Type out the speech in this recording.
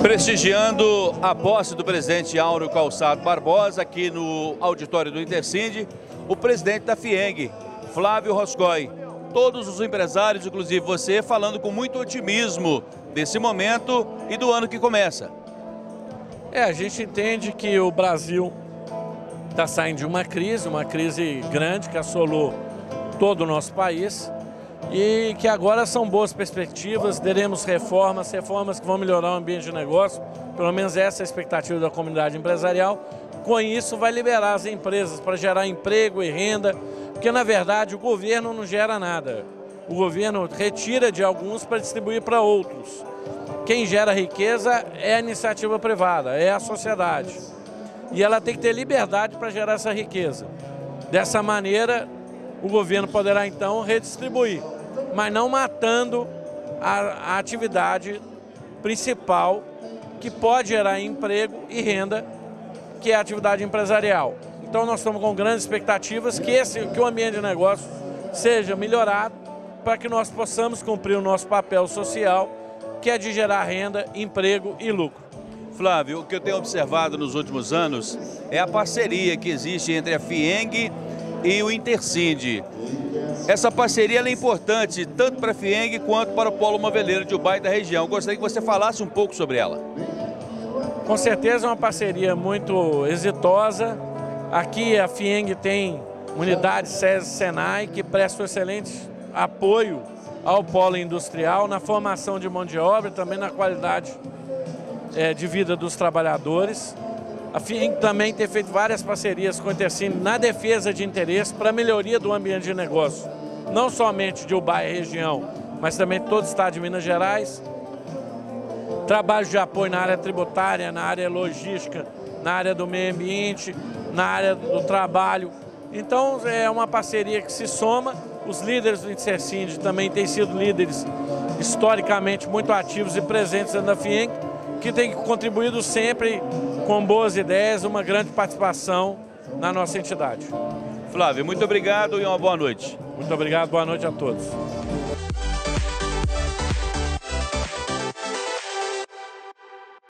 Prestigiando a posse do presidente Áureo Calçado Barbosa aqui no auditório do Intercinde, o presidente da FIENG, Flávio Roscoe. Todos os empresários, inclusive você, falando com muito otimismo desse momento e do ano que começa. É, a gente entende que o Brasil está saindo de uma crise, uma crise grande que assolou todo o nosso país e que agora são boas perspectivas, teremos reformas, reformas que vão melhorar o ambiente de negócio, pelo menos essa é a expectativa da comunidade empresarial. Com isso, vai liberar as empresas para gerar emprego e renda, porque na verdade o governo não gera nada. O governo retira de alguns para distribuir para outros. Quem gera riqueza é a iniciativa privada, é a sociedade. E ela tem que ter liberdade para gerar essa riqueza. Dessa maneira, o governo poderá então redistribuir mas não matando a, a atividade principal que pode gerar emprego e renda, que é a atividade empresarial. Então nós estamos com grandes expectativas que, esse, que o ambiente de negócio seja melhorado para que nós possamos cumprir o nosso papel social, que é de gerar renda, emprego e lucro. Flávio, o que eu tenho observado nos últimos anos é a parceria que existe entre a FIENG e o Intercinde. Essa parceria é importante tanto para a FIENG quanto para o Polo Moveleiro de Ubai da região. Gostaria que você falasse um pouco sobre ela. Com certeza é uma parceria muito exitosa. Aqui a FIENG tem unidade SESI Senai que presta excelente apoio ao polo industrial na formação de mão de obra, também na qualidade é, de vida dos trabalhadores. A FIENG também tem feito várias parcerias com o Intercine na defesa de interesse para a melhoria do ambiente de negócio, não somente de Ubai região, mas também todo o estado de Minas Gerais. Trabalho de apoio na área tributária, na área logística, na área do meio ambiente, na área do trabalho. Então é uma parceria que se soma. Os líderes do Intercine também têm sido líderes historicamente muito ativos e presentes da FIENG, que tem contribuído sempre com boas ideias, uma grande participação na nossa entidade. Flávio, muito obrigado e uma boa noite. Muito obrigado, boa noite a todos.